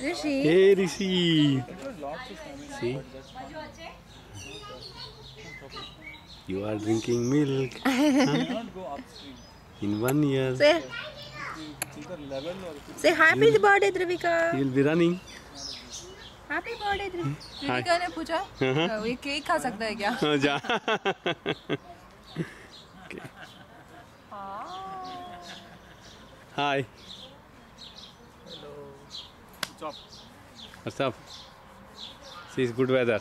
Rishi. Hey Rishi. See? You are drinking milk. huh? In one year, Say, say happy you'll, birthday, Drivika. you will be running. Happy birthday, Drivika. Deepika ने पूछा हाँ। ये cake खा सकता है क्या हाँ, जा. Hi. What's up? See, it's good weather.